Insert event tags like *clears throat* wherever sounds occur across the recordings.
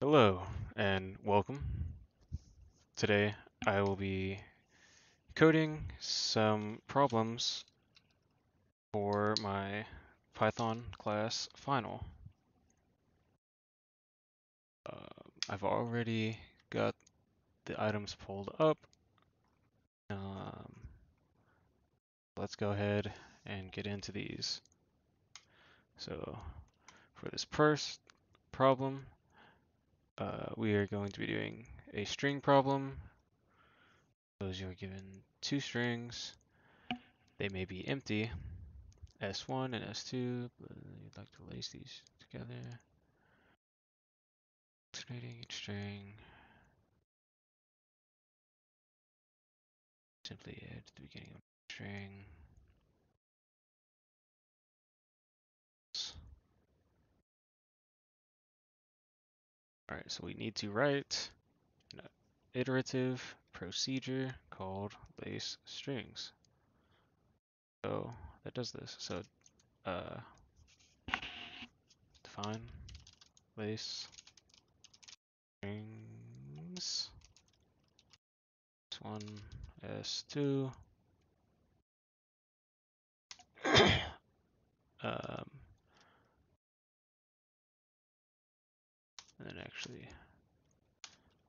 Hello and welcome. Today I will be coding some problems for my Python class final. Uh, I've already got the items pulled up. Um, let's go ahead and get into these. So for this first problem, uh, we are going to be doing a string problem. Those you are given two strings. They may be empty. S1 and S2, but you'd like to lace these together. Alternating each string. Simply add the beginning of the string. Alright, so we need to write an iterative procedure called lace strings. So that does this. So uh, define lace strings one S1, S2. *coughs* um, and then actually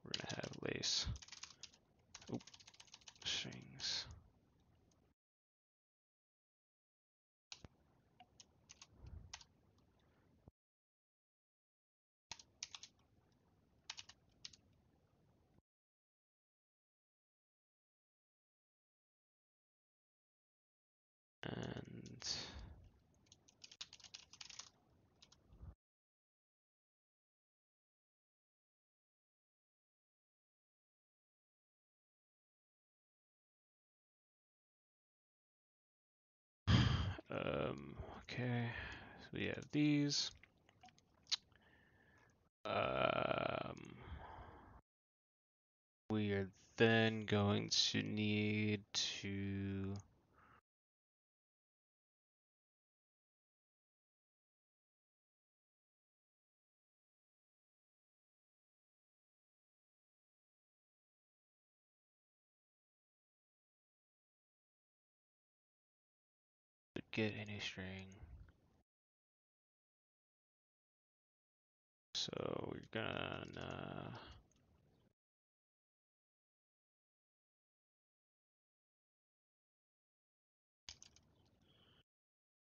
we're gonna have lace strings. And um, okay, so we have these. Um, we are then going to need to get any string. So we're gonna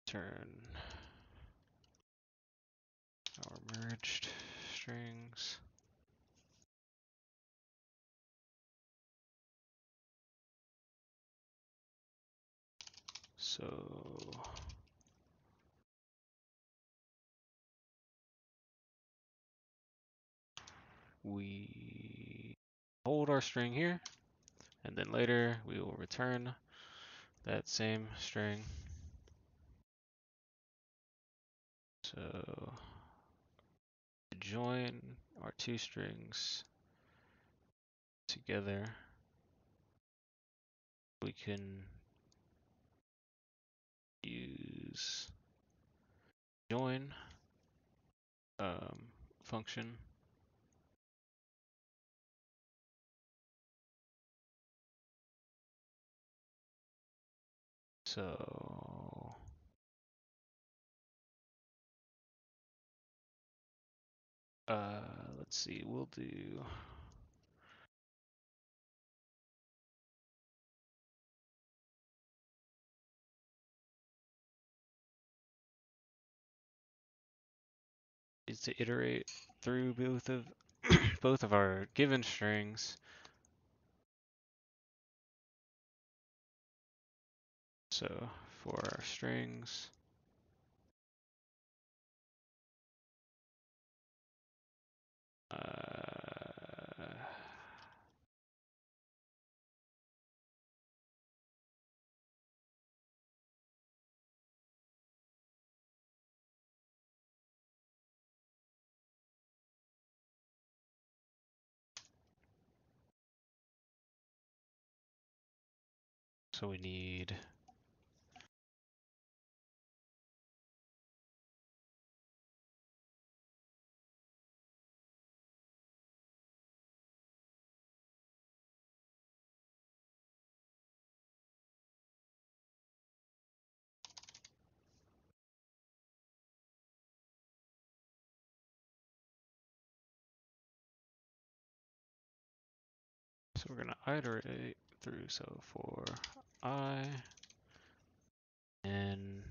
turn our merged strings. So we hold our string here, and then later we will return that same string. So to join our two strings together, we can use join um, function. So uh, let's see, we'll do is to iterate through both of *clears throat* both of our given strings. So for our strings, uh, so we need So we're gonna iterate through. So for i and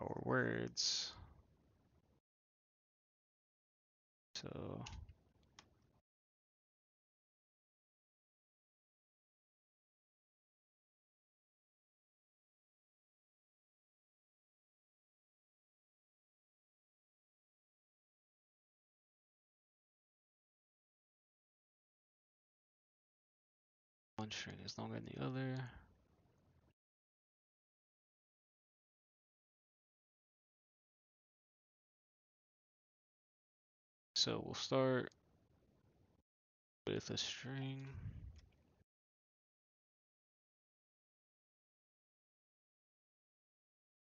our words. So one string is longer than the other. So we'll start with a string.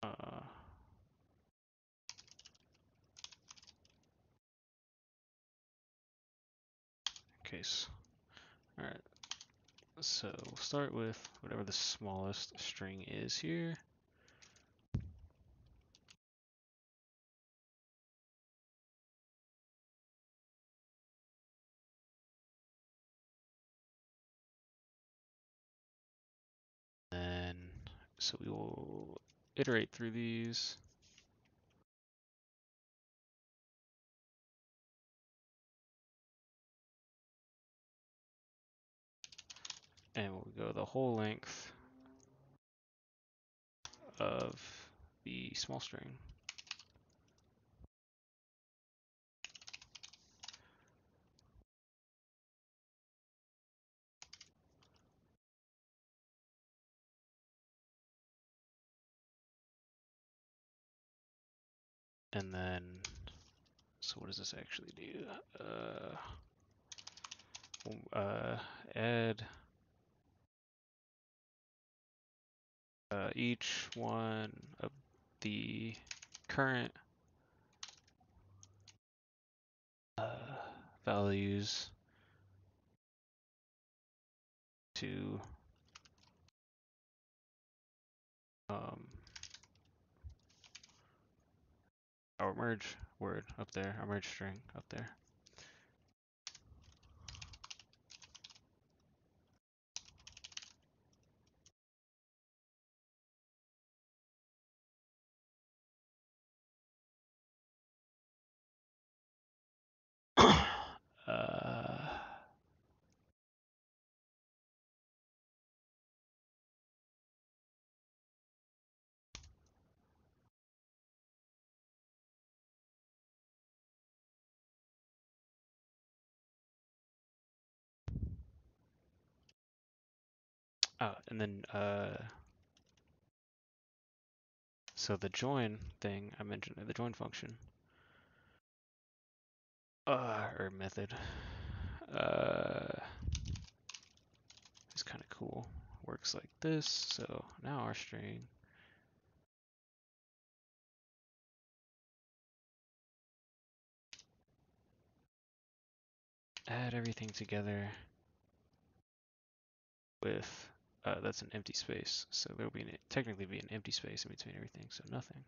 Uh, case. All right. So we'll start with whatever the smallest string is here. And so we will iterate through these. And we'll go the whole length of the small string. And then, so what does this actually do? Uh, uh, add uh, each one of the current uh, values to um, our merge word up there, our merge string up there. Oh, and then uh, so the join thing I mentioned, the join function, uh, or method, uh, is kind of cool. Works like this. So now our string add everything together with uh, that's an empty space. So there'll be an, technically be an empty space in between everything. So nothing.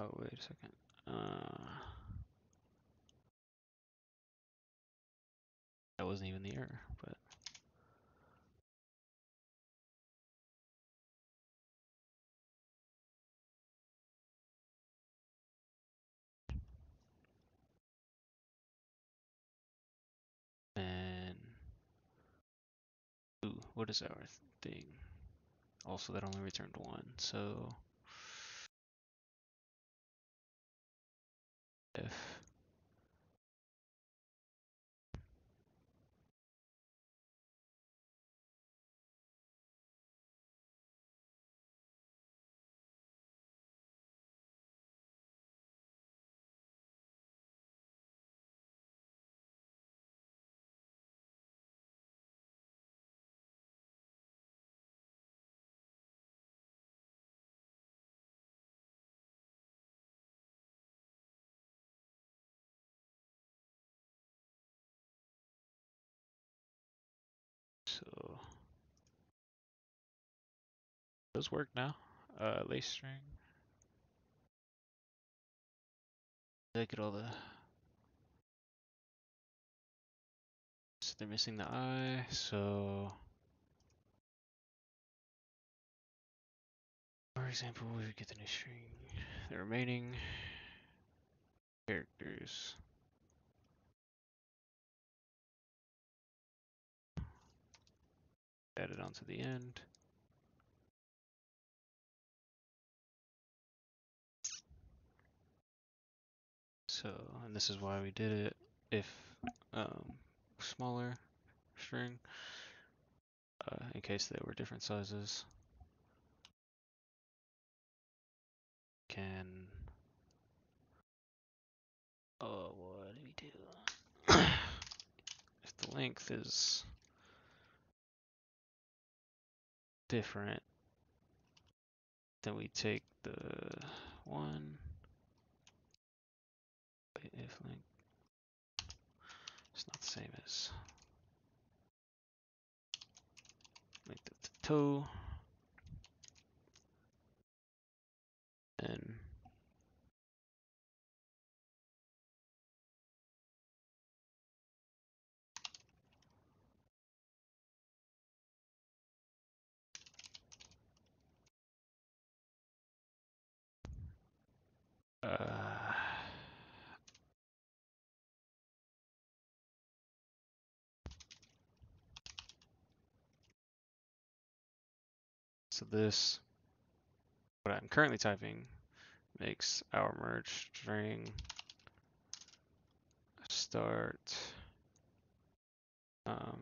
Oh, wait a second. Uh, that wasn't even the error, but and ooh, what is our thing? Also, that only returned one. So if does work now. Uh, lace string. Look at all the. So they're missing the eye. So, for example, we would get the new string. The remaining characters. Add it onto the end. So, and this is why we did it. If um, smaller string, uh, in case they were different sizes, can. Oh, what do we do? *coughs* if the length is different, then we take the one. If length, it's not the same as of the toe. And so this, what I'm currently typing, makes our merge string start um,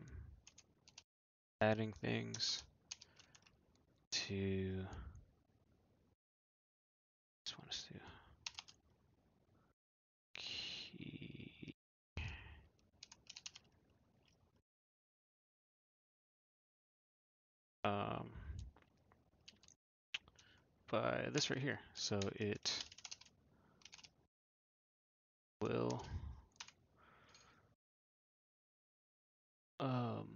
adding things to just want to key. Um, by this right here. So it will um,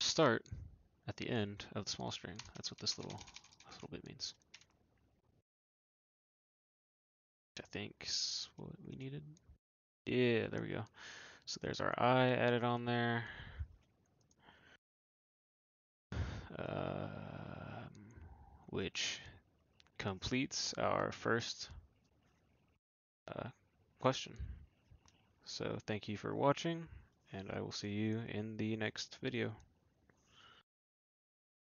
start at the end of the small string. That's what this little this little bit means. Which I think is what we needed. Yeah, there we go. So there's our I added on there. Um, which completes our first uh, question. So thank you for watching, and I will see you in the next video.